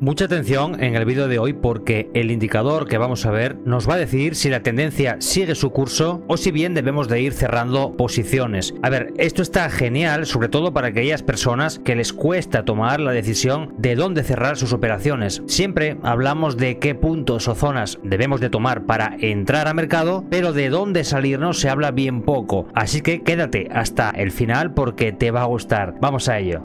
Mucha atención en el vídeo de hoy porque el indicador que vamos a ver nos va a decir si la tendencia sigue su curso o si bien debemos de ir cerrando posiciones. A ver, esto está genial sobre todo para aquellas personas que les cuesta tomar la decisión de dónde cerrar sus operaciones. Siempre hablamos de qué puntos o zonas debemos de tomar para entrar a mercado, pero de dónde salirnos se habla bien poco. Así que quédate hasta el final porque te va a gustar. Vamos a ello.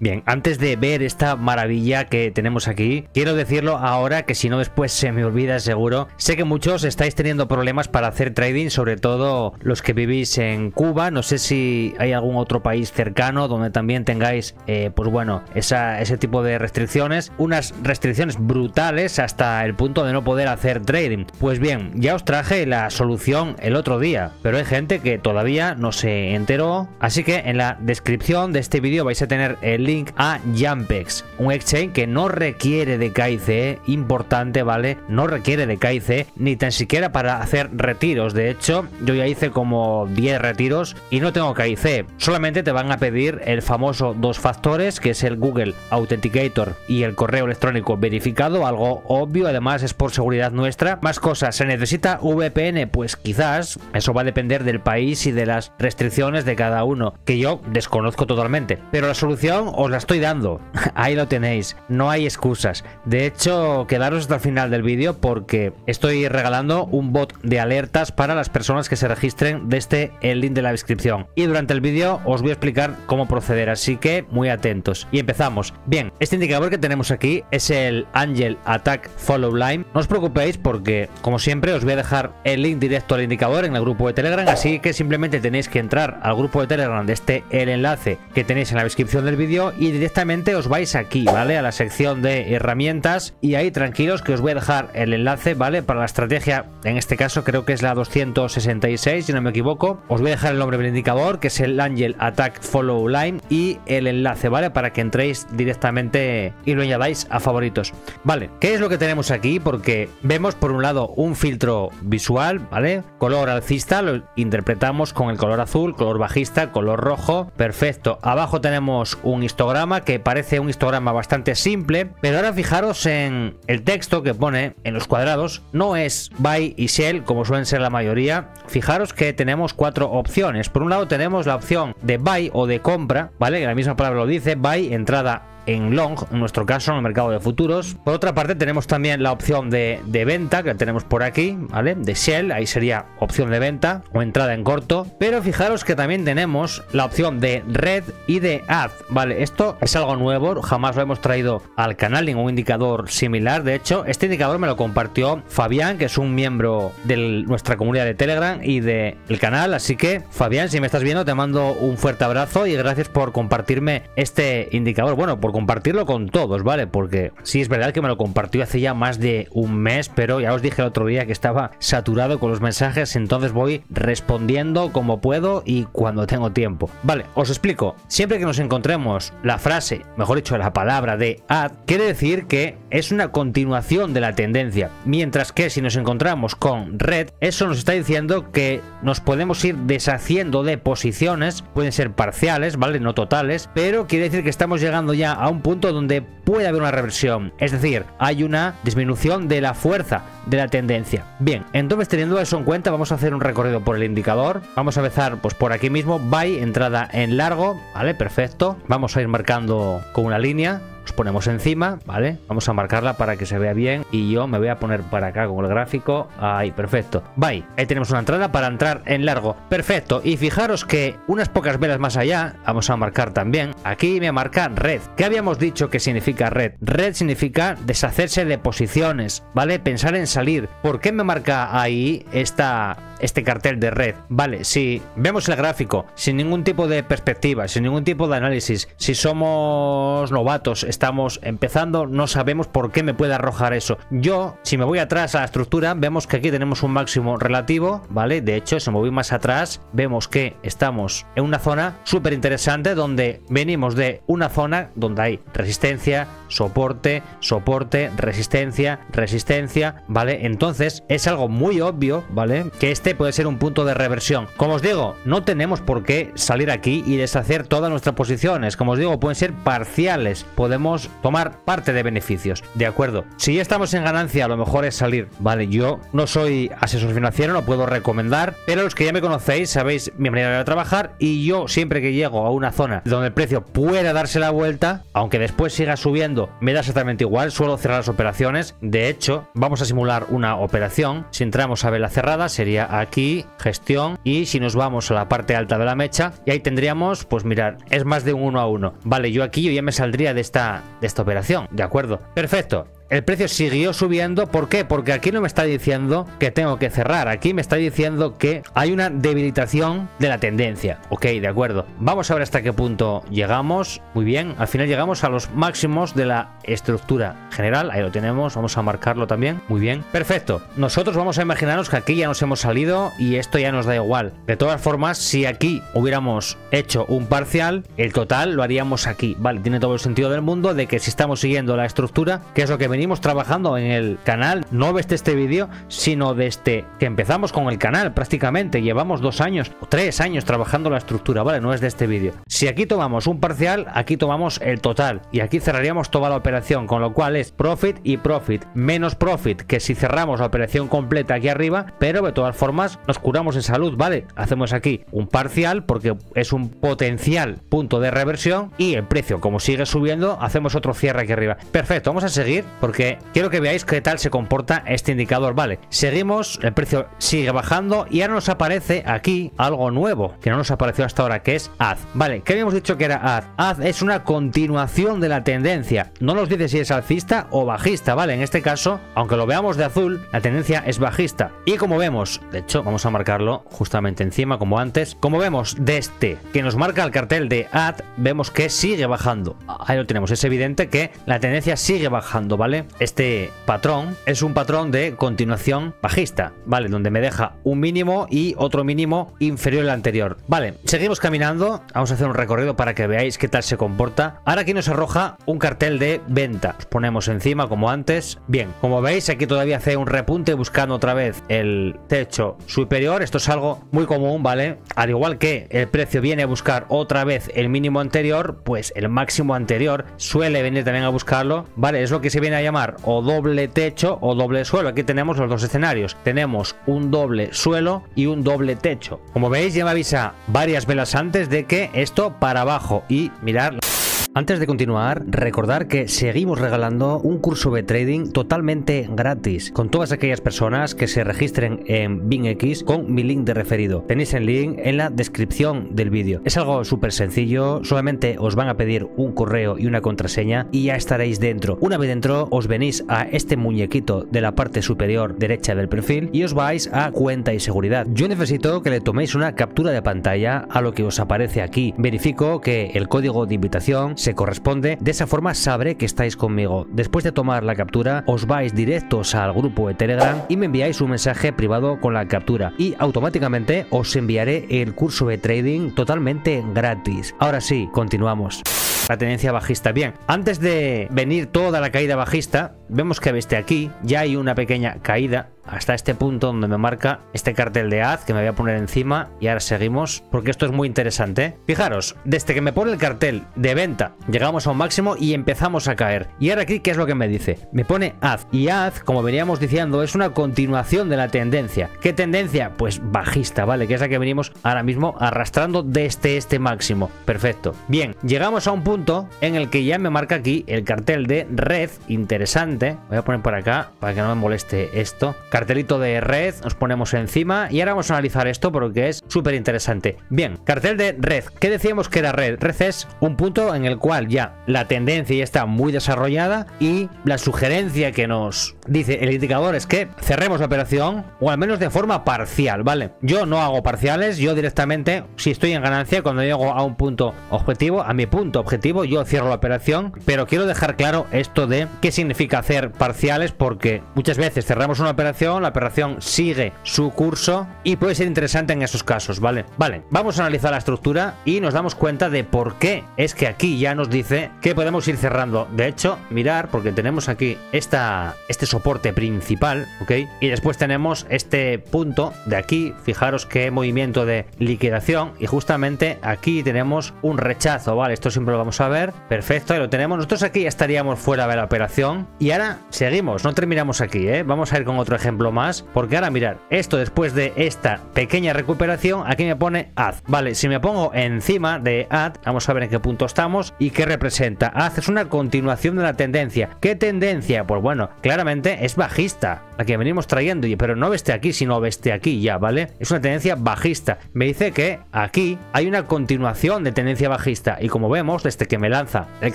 Bien, antes de ver esta maravilla que tenemos aquí, quiero decirlo ahora que si no después se me olvida seguro. Sé que muchos estáis teniendo problemas para hacer trading, sobre todo los que vivís en Cuba. No sé si hay algún otro país cercano donde también tengáis, eh, pues bueno, ese tipo de restricciones. Unas restricciones brutales hasta el punto de no poder hacer trading. Pues bien, ya os traje la solución el otro día, pero hay gente que todavía no se enteró. Así que en la descripción de este vídeo vais a tener el a Jampex, un exchange que no requiere de KIC, importante, ¿vale? No requiere de KIC ni tan siquiera para hacer retiros. De hecho, yo ya hice como 10 retiros y no tengo KIC. Solamente te van a pedir el famoso dos factores, que es el Google Authenticator y el correo electrónico verificado, algo obvio, además es por seguridad nuestra. Más cosas, ¿se necesita VPN? Pues quizás, eso va a depender del país y de las restricciones de cada uno, que yo desconozco totalmente. Pero la solución os la estoy dando. Ahí lo tenéis. No hay excusas. De hecho, quedaros hasta el final del vídeo porque estoy regalando un bot de alertas para las personas que se registren desde el link de la descripción. Y durante el vídeo os voy a explicar cómo proceder, así que muy atentos. Y empezamos. Bien, este indicador que tenemos aquí es el Angel Attack Follow Line. No os preocupéis porque, como siempre, os voy a dejar el link directo al indicador en el grupo de Telegram, así que simplemente tenéis que entrar al grupo de Telegram de este el enlace que tenéis en la descripción del vídeo y directamente os vais aquí, ¿vale? A la sección de herramientas y ahí tranquilos que os voy a dejar el enlace, ¿vale? Para la estrategia, en este caso creo que es la 266, si no me equivoco. Os voy a dejar el nombre del indicador, que es el Angel Attack Follow Line y el enlace, ¿vale? Para que entréis directamente y lo añadáis a favoritos. Vale, ¿qué es lo que tenemos aquí? Porque vemos por un lado un filtro visual, ¿vale? Color alcista, lo interpretamos con el color azul, color bajista, color rojo, perfecto. Abajo tenemos un histograma que parece un histograma bastante simple, pero ahora fijaros en el texto que pone en los cuadrados, no es buy y sell como suelen ser la mayoría. Fijaros que tenemos cuatro opciones. Por un lado tenemos la opción de buy o de compra, ¿vale? La misma palabra lo dice, buy, entrada en long, en nuestro caso en el mercado de futuros. Por otra parte tenemos también la opción de, venta que tenemos por aquí, ¿vale? De Shell, ahí sería opción de venta o entrada en corto. Pero fijaros que también tenemos la opción de red y de add, ¿vale? Esto es algo nuevo, jamás lo hemos traído al canal, ningún indicador similar. De hecho, este indicador me lo compartió Fabián, que es un miembro de nuestra comunidad de Telegram y del canal. Así que, Fabián, si me estás viendo, te mando un fuerte abrazo y gracias por compartirme este indicador. Bueno, por compartirlo con todos, ¿vale? Porque sí es verdad que me lo compartió hace ya más de un mes, pero ya os dije el otro día que estaba saturado con los mensajes, entonces voy respondiendo como puedo y cuando tengo tiempo. Vale, os explico. Siempre que nos encontremos la frase, mejor dicho, la palabra de add, quiere decir que es una continuación de la tendencia. Mientras que si nos encontramos con red, eso nos está diciendo que nos podemos ir deshaciendo de posiciones, pueden ser parciales, ¿vale? No totales, pero quiere decir que estamos llegando ya a un punto donde puede haber una reversión. Es decir, hay una disminución de la fuerza de la tendencia. Bien, entonces teniendo eso en cuenta, vamos a hacer un recorrido por el indicador. Vamos a empezar pues por aquí mismo, buy, entrada en largo, ¿vale? Perfecto. Vamos a ir marcando con una línea ponemos encima, ¿vale? Vamos a marcarla para que se vea bien y yo me voy a poner para acá con el gráfico. Ahí, perfecto. Bye. Ahí tenemos una entrada para entrar en largo. Perfecto. Y fijaros que unas pocas velas más allá, vamos a marcar también. Aquí me marca red. ¿Qué habíamos dicho que significa red? Red significa deshacerse de posiciones, ¿vale? Pensar en salir. ¿Por qué me marca ahí esta, este cartel de red? Vale, si vemos el gráfico sin ningún tipo de perspectiva, sin ningún tipo de análisis, si somos novatos, estamos empezando, no sabemos por qué me puede arrojar eso. Yo, si me voy atrás a la estructura, vemos que aquí tenemos un máximo relativo, ¿vale? De hecho, si me voy más atrás, vemos que estamos en una zona súper interesante donde venimos de una zona donde hay resistencia, soporte, soporte, resistencia, resistencia, ¿vale? Entonces, es algo muy obvio, ¿vale? Que este este puede ser un punto de reversión. Como os digo, no tenemos por qué salir aquí y deshacer todas nuestras posiciones. Como os digo, pueden ser parciales. Podemos tomar parte de beneficios. De acuerdo. Si ya estamos en ganancia, a lo mejor es salir. Vale, yo no soy asesor financiero, no puedo recomendar, pero los que ya me conocéis sabéis mi manera de trabajar y yo siempre que llego a una zona donde el precio pueda darse la vuelta, aunque después siga subiendo, me da exactamente igual, suelo cerrar las operaciones. De hecho, vamos a simular una operación. Si entramos a vela cerrada, sería aquí, gestión, y si nos vamos a la parte alta de la mecha, y ahí tendríamos, pues mirar, es más de un uno a uno. Vale, yo aquí yo ya me saldría de esta, de esta operación, ¿de acuerdo? Perfecto el precio siguió subiendo. ¿Por qué? Porque aquí no me está diciendo que tengo que cerrar. Aquí me está diciendo que hay una debilitación de la tendencia. Ok, de acuerdo. Vamos a ver hasta qué punto llegamos. Muy bien. Al final llegamos a los máximos de la estructura general. Ahí lo tenemos. Vamos a marcarlo también. Muy bien. Perfecto. Nosotros vamos a imaginarnos que aquí ya nos hemos salido y esto ya nos da igual. De todas formas, si aquí hubiéramos hecho un parcial, el total lo haríamos aquí. Vale, tiene todo el sentido del mundo de que si estamos siguiendo la estructura, que es lo que venimos venimos trabajando en el canal, no desde este vídeo, sino desde que empezamos con el canal prácticamente. Llevamos dos años o tres años trabajando la estructura, ¿vale? No es de este vídeo. Si aquí tomamos un parcial, aquí tomamos el total y aquí cerraríamos toda la operación, con lo cual es profit y profit. Menos profit que si cerramos la operación completa aquí arriba, pero de todas formas nos curamos en salud, ¿vale? Hacemos aquí un parcial porque es un potencial punto de reversión y el precio como sigue subiendo, hacemos otro cierre aquí arriba. Perfecto, vamos a seguir porque quiero que veáis qué tal se comporta este indicador. Vale, seguimos, el precio sigue bajando y ahora nos aparece aquí algo nuevo que no nos apareció hasta ahora, que es AZ. Vale, ¿qué habíamos dicho que era AZ? AZ es una continuación de la tendencia. No nos dice si es alcista o bajista, ¿vale? En este caso, aunque lo veamos de azul, la tendencia es bajista. Y como vemos, de hecho, vamos a marcarlo justamente encima, como antes. Como vemos de este, que nos marca el cartel de AD, vemos que sigue bajando. Ahí lo tenemos, es evidente que la tendencia sigue bajando, Este patrón es un patrón de continuación bajista, ¿vale? Donde me deja un mínimo y otro mínimo inferior al anterior. Vale, seguimos caminando, vamos a hacer un recorrido para que veáis qué tal se comporta. Ahora aquí nos arroja un cartel de venta. Os ponemos encima como antes. Bien, como veis aquí todavía hace un repunte buscando otra vez el techo superior. Esto es algo muy común, ¿vale? Al igual que el precio viene a buscar otra vez el mínimo anterior, pues el máximo anterior suele venir también a buscarlo, ¿vale? Es lo que se viene a o doble techo o doble suelo. Aquí tenemos los dos escenarios. Tenemos un doble suelo y un doble techo. Como veis ya me avisa varias velas antes de que esto para abajo y mirar... Antes de continuar, recordar que seguimos regalando un curso de trading totalmente gratis con todas aquellas personas que se registren en BingX con mi link de referido. Tenéis el link en la descripción del vídeo. Es algo súper sencillo, solamente os van a pedir un correo y una contraseña y ya estaréis dentro. Una vez dentro, os venís a este muñequito de la parte superior derecha del perfil y os vais a cuenta y seguridad. Yo necesito que le toméis una captura de pantalla a lo que os aparece aquí. Verifico que el código de invitación se corresponde, de esa forma sabré que estáis conmigo. Después de tomar la captura, os vais directos al grupo de Telegram y me enviáis un mensaje privado con la captura y automáticamente os enviaré el curso de trading totalmente gratis. Ahora sí, continuamos la tendencia bajista. Bien, antes de venir toda la caída bajista, vemos que desde aquí ya hay una pequeña caída hasta este punto donde me marca este cartel de AD que me voy a poner encima y ahora seguimos porque esto es muy interesante. Fijaros, desde que me pone el cartel de venta llegamos a un máximo y empezamos a caer. Y ahora aquí, ¿qué es lo que me dice? Me pone AD y AD, como veníamos diciendo, es una continuación de la tendencia. ¿Qué tendencia? Pues bajista, ¿vale? Que es la que venimos ahora mismo arrastrando desde este máximo. Perfecto. Bien, llegamos a un punto en el que ya me marca aquí el cartel de red interesante. Voy a poner por acá para que no me moleste esto Cartelito de red, nos ponemos encima y ahora vamos a analizar esto porque es súper interesante. Bien, cartel de red. ¿Qué decíamos que era red? Red es un punto en el cual ya la tendencia ya está muy desarrollada y la sugerencia que nos dice el indicador es que cerremos la operación o al menos de forma parcial, ¿vale? Yo no hago parciales, yo directamente, si estoy en ganancia, cuando llego a un punto objetivo, a mi punto objetivo, yo cierro la operación, pero quiero dejar claro esto de qué significa hacer parciales porque muchas veces cerramos una operación la operación sigue su curso y puede ser interesante en esos casos, ¿vale? Vale, vamos a analizar la estructura y nos damos cuenta de por qué es que aquí ya nos dice que podemos ir cerrando. De hecho, mirar, porque tenemos aquí esta, este soporte principal, ¿ok? Y después tenemos este punto de aquí, fijaros qué movimiento de liquidación y justamente aquí tenemos un rechazo, ¿vale? Esto siempre lo vamos a ver, perfecto, ahí lo tenemos. Nosotros aquí ya estaríamos fuera de la operación y ahora seguimos, no terminamos aquí, ¿eh? Vamos a ir con otro ejemplo más, porque ahora mirar, esto después de esta pequeña recuperación, aquí me pone add, ¿vale? Si me pongo encima de add, vamos a ver en qué punto estamos y qué representa. Add es una continuación de la tendencia. ¿Qué tendencia? Pues bueno, claramente es bajista, la que venimos trayendo, pero no veste aquí, sino veste aquí ya, ¿vale? Es una tendencia bajista. Me dice que aquí hay una continuación de tendencia bajista y como vemos, desde que me lanza el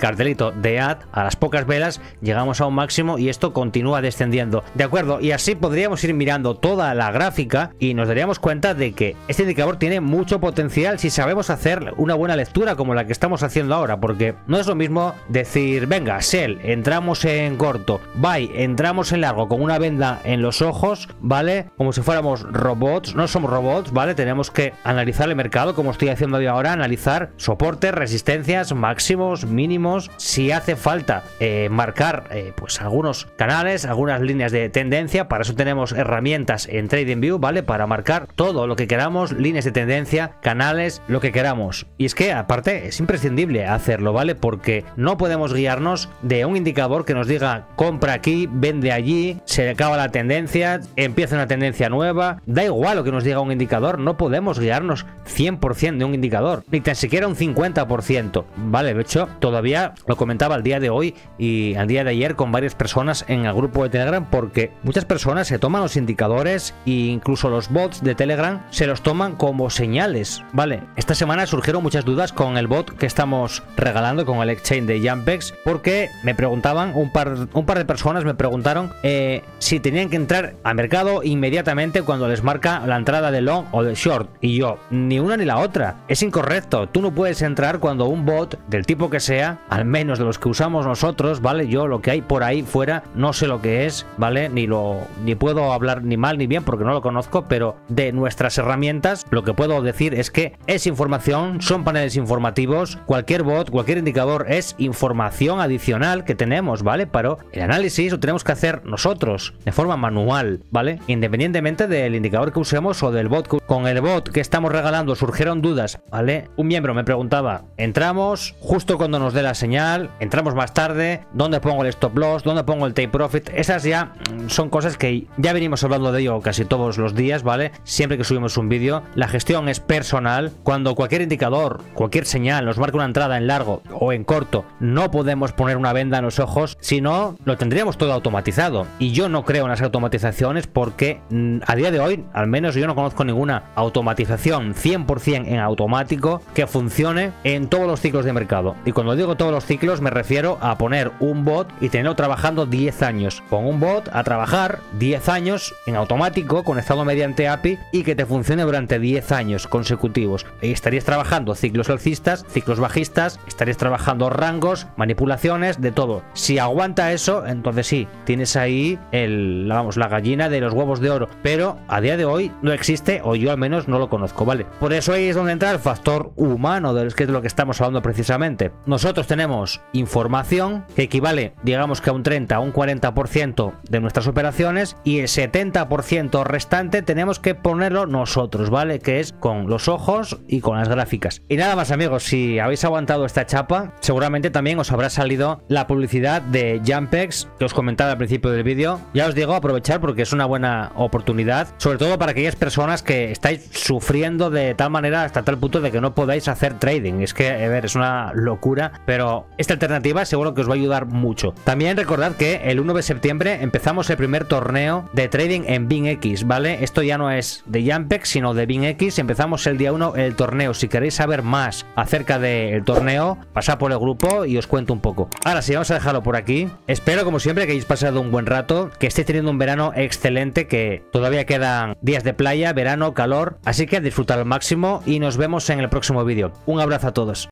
cartelito de add, a las pocas velas llegamos a un máximo y esto continúa descendiendo. ¿De acuerdo? Y así podríamos ir mirando toda la gráfica y nos daríamos cuenta de que este indicador tiene mucho potencial si sabemos hacer una buena lectura como la que estamos haciendo ahora, porque no es lo mismo decir, venga, sell, entramos en corto, buy, entramos en largo con una venda en los ojos, ¿vale? Como si fuéramos robots, no somos robots, ¿vale? Tenemos que analizar el mercado como estoy haciendo yo ahora, analizar soportes, resistencias, máximos, mínimos, si hace falta eh, marcar eh, pues algunos canales, algunas líneas de tendencia, para eso tenemos herramientas en TradingView, ¿vale? Para marcar todo lo que queramos, líneas de tendencia, canales, lo que queramos. Y es que aparte es imprescindible hacerlo, ¿vale? Porque no podemos guiarnos de un indicador que nos diga compra aquí, vende allí, se acaba la tendencia, empieza una tendencia nueva, da igual lo que nos diga un indicador, no podemos guiarnos 100% de un indicador, ni tan siquiera un 50%, ¿vale? De hecho, todavía lo comentaba el día de hoy y al día de ayer con varias personas en el grupo de Telegram porque muchas personas se toman los indicadores e incluso los bots de Telegram se los toman como señales, ¿vale? Esta semana surgieron muchas dudas con el bot que estamos regalando con el exchange de Jampex porque me preguntaban, un par, un par de personas me preguntaron eh, si tenían que entrar al mercado inmediatamente cuando les marca la entrada de long o de short y yo, ni una ni la otra, es incorrecto, tú no puedes entrar cuando un bot del tipo que sea, al menos de los que usamos nosotros, ¿vale? Yo lo que hay por ahí fuera no sé lo que es, ¿vale? Ni lo ni puedo hablar ni mal ni bien porque no lo conozco, pero de nuestras herramientas lo que puedo decir es que es información, son paneles informativos, cualquier bot, cualquier indicador es información adicional que tenemos, ¿vale? Pero el análisis lo tenemos que hacer nosotros forma manual, ¿vale? Independientemente del indicador que usemos o del bot. Con el bot que estamos regalando surgieron dudas, ¿vale? Un miembro me preguntaba, entramos justo cuando nos dé la señal, entramos más tarde, ¿dónde pongo el stop loss? ¿Dónde pongo el take profit? Esas ya mm, son cosas que ya venimos hablando de ello casi todos los días, ¿vale? Siempre que subimos un vídeo, la gestión es personal. Cuando cualquier indicador, cualquier señal nos marca una entrada en largo o en corto, no podemos poner una venda en los ojos, si no, lo tendríamos todo automatizado. Y yo no creo en las automatizaciones porque mm, a día de hoy, al menos yo no conozco ninguna automatización 100% en automático que funcione en todos los ciclos de mercado. Y cuando digo todos los ciclos me refiero a poner un bot y tenerlo trabajando 10 años. Con un bot a trabajar 10 años en automático conectado mediante API y que te funcione durante 10 años consecutivos. Y estarías trabajando ciclos alcistas, ciclos bajistas, estarías trabajando rangos, manipulaciones, de todo. Si aguanta eso, entonces sí, tienes ahí el, vamos, la gallina de los huevos de oro. Pero a día de hoy no existe, o yo al menos no lo conozco, ¿vale? Por eso ahí es donde entra el factor humano, del que es de lo que estamos hablando precisamente. Nosotros tenemos información que equivale, digamos que a un 30 a un 40% de nuestras operaciones y el 70% restante tenemos que ponerlo nosotros, ¿vale? Que es con los ojos y con las gráficas. Y nada más amigos, si habéis aguantado esta chapa, seguramente también os habrá salido la publicidad de Jampex que os comentaba al principio del vídeo. Ya os digo, aprovechar porque es una buena oportunidad, sobre todo para aquellas personas que estáis sufriendo de tal manera hasta tal punto de que no podáis hacer trading. Es que, a ver, es una locura, pero esta alternativa seguro que os va a ayudar mucho. También recordad que el 1 de septiembre empezamos el primer torneo de trading en BingX, ¿vale? Esto ya no es de Jampex, sino de BingX. Empezamos el día 1 el torneo. Si queréis saber más acerca del torneo, pasad por el grupo y os cuento un poco. Ahora sí, vamos a dejarlo por aquí. Espero, como siempre, que hayáis pasado un buen rato, que estéis un verano excelente, que todavía quedan días de playa, verano, calor. Así que disfrutar al máximo y nos vemos en el próximo vídeo. Un abrazo a todos.